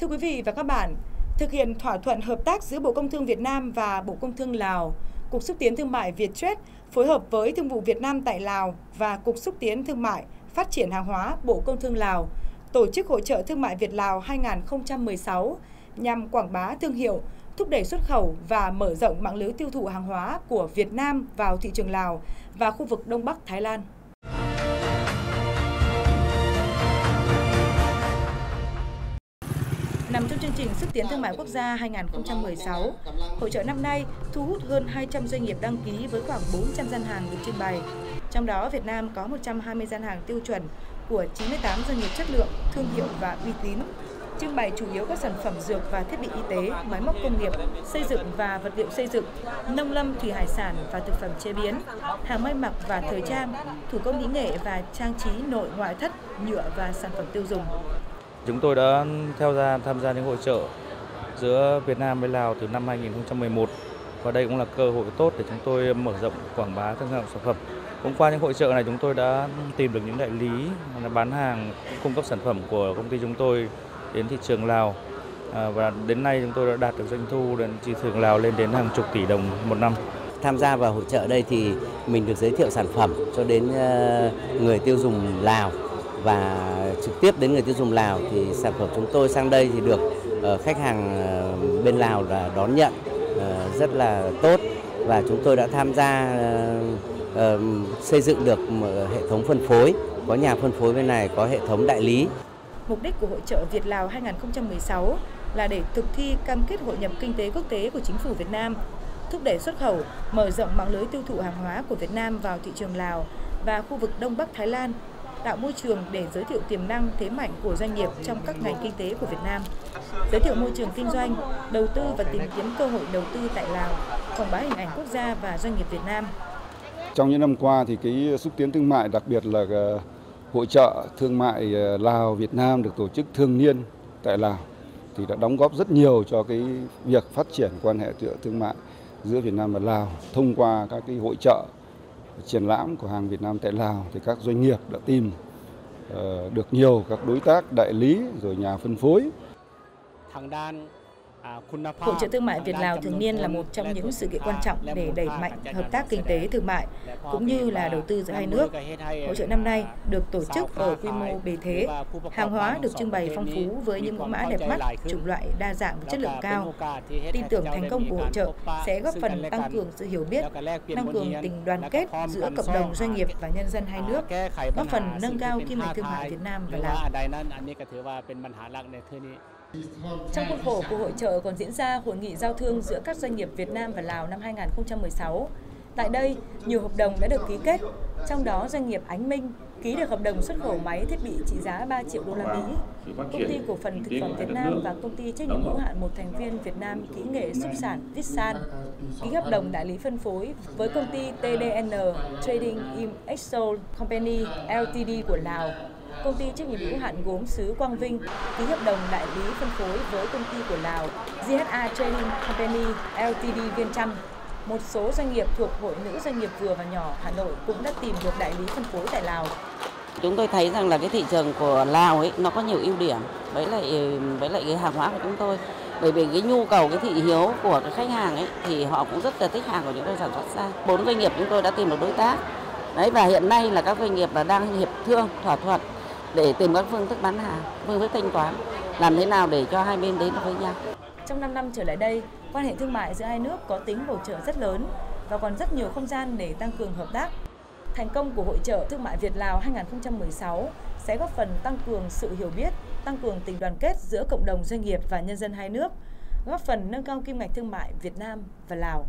Thưa quý vị và các bạn, thực hiện thỏa thuận hợp tác giữa Bộ Công Thương Việt Nam và Bộ Công Thương Lào, Cục xúc tiến thương mại Viettrade phối hợp với Thương vụ Việt Nam tại Lào và Cục xúc tiến thương mại phát triển hàng hóa Bộ Công Thương Lào tổ chức hội trợ thương mại Việt Lào 2016 nhằm quảng bá thương hiệu, thúc đẩy xuất khẩu và mở rộng mạng lưới tiêu thụ hàng hóa của Việt Nam vào thị trường Lào và khu vực Đông Bắc Thái Lan. Trình xúc tiến thương mại quốc gia 2016, hội trợ năm nay thu hút hơn 200 doanh nghiệp đăng ký với khoảng 400 gian hàng được trưng bày. Trong đó, Việt Nam có 120 gian hàng tiêu chuẩn của 98 doanh nghiệp chất lượng, thương hiệu và uy tín. Trưng bày chủ yếu các sản phẩm dược và thiết bị y tế, máy móc công nghiệp, xây dựng và vật liệu xây dựng, nông lâm, thủy hải sản và thực phẩm chế biến, hàng may mặc và thời trang, thủ công mỹ nghệ và trang trí nội ngoại thất, nhựa và sản phẩm tiêu dùng. Chúng tôi đã theo ra tham gia những hội trợ giữa Việt Nam với Lào từ năm 2011 và đây cũng là cơ hội tốt để chúng tôi mở rộng, quảng bá thương hiệu sản phẩm. Cũng qua những hội trợ này, chúng tôi đã tìm được những đại lý bán hàng, cung cấp sản phẩm của công ty chúng tôi đến thị trường Lào à, và đến nay chúng tôi đã đạt được doanh thu đến thị trường Lào lên đến hàng chục tỷ đồng một năm. Tham gia vào hội trợ đây thì mình được giới thiệu sản phẩm cho đến ờ, người tiêu dùng Lào và trực tiếp đến người tiêu dùng Lào thì sản phẩm chúng tôi sang đây thì được ờ, khách hàng ờ, bên Lào là đón nhận ờ, rất là tốt và chúng tôi đã tham gia xây dựng được hệ thống phân phối, có nhà phân phối bên này, có hệ thống đại lý. Mục đích của hội trợ Việt Lào 2016 là để thực thi cam kết hội nhập kinh tế quốc tế của chính phủ Việt Nam, thúc đẩy xuất khẩu, mở rộng mạng lưới tiêu thụ hàng hóa của Việt Nam vào thị trường Lào và khu vực Đông Bắc Thái Lan tạo môi trường để giới thiệu tiềm năng thế mạnh của doanh nghiệp trong các ngành kinh tế của Việt Nam, giới thiệu môi trường kinh doanh, đầu tư và tìm kiếm cơ hội đầu tư tại Lào, quảng bá hình ảnh quốc gia và doanh nghiệp Việt Nam. Trong những năm qua thì cái xúc tiến thương mại đặc biệt là ờ, hội trợ thương mại ờ, Lào Việt Nam được tổ chức thường niên tại Lào thì đã đóng góp rất nhiều cho cái việc phát triển quan hệ thương mại giữa Việt Nam và Lào thông qua các cái hội trợ triển lãm của hàng Việt Nam tại Lào thì các doanh nghiệp đã tìm ờ, được nhiều các đối tác đại lý rồi nhà phân phối. Hội trợ thương mại Việt Lào thường niên là một trong những sự kiện quan trọng để đẩy mạnh hợp tác kinh tế thương mại cũng như là đầu tư giữa hai nước. Hội trợ năm nay được tổ chức ở quy mô bề thế, hàng hóa được trưng bày phong phú với những mẫu mã đẹp mắt, chủng loại đa dạng và chất lượng cao. Tin tưởng thành công của hội trợ sẽ góp phần tăng cường sự hiểu biết, tăng cường tình đoàn kết giữa cộng đồng doanh nghiệp và nhân dân hai nước, góp phần nâng cao kim ngạch thương mại Việt Nam và Lào. Trong khuôn khổ của hội trợ còn diễn ra hội nghị giao thương giữa các doanh nghiệp Việt Nam và Lào năm 2016. Tại đây, nhiều hợp đồng đã được ký kết, trong đó doanh nghiệp Ánh Minh ký được hợp đồng xuất khẩu máy thiết bị trị giá 3 triệu đô la Mỹ. Công ty cổ phần thực phẩm Việt Nam và công ty trách nhiệm hữu hạn một thành viên Việt Nam kỹ nghệ xúc sản Vitsan ký hợp đồng đại lý phân phối với công ty TDN Trading in Excel Company Ltd của Lào công ty trách nhiệm hữu hạn gốm xứ Quang Vinh ký hợp đồng đại lý phân phối với công ty của Lào GHA Trading Company Ltd Viên Trăn. Một số doanh nghiệp thuộc Hội Nữ Doanh nghiệp vừa và nhỏ Hà Nội cũng đã tìm được đại lý phân phối tại Lào. Chúng tôi thấy rằng là cái thị trường của Lào ấy, nó có nhiều ưu điểm, với lại với lại cái hàng hóa của chúng tôi bởi vì cái nhu cầu, cái thị hiếu của cái khách hàng ấy, thì họ cũng rất là thích hàng của chúng tôi sản xuất ra bốn doanh nghiệp chúng tôi đã tìm được đối tác đấy, và hiện nay là các doanh nghiệp là đang hiệp thương, thỏa thuận để tìm các phương thức bán hàng, phương thức thanh toán, làm thế nào để cho hai bên đến với nhau. Trong 5 năm trở lại đây, quan hệ thương mại giữa hai nước có tính bổ trợ rất lớn và còn rất nhiều không gian để tăng cường hợp tác. Thành công của Hội trợ Thương mại Việt Lào 2016 sẽ góp phần tăng cường sự hiểu biết, tăng cường tình đoàn kết giữa cộng đồng doanh nghiệp và nhân dân hai nước, góp phần nâng cao kim ngạch thương mại Việt Nam và Lào.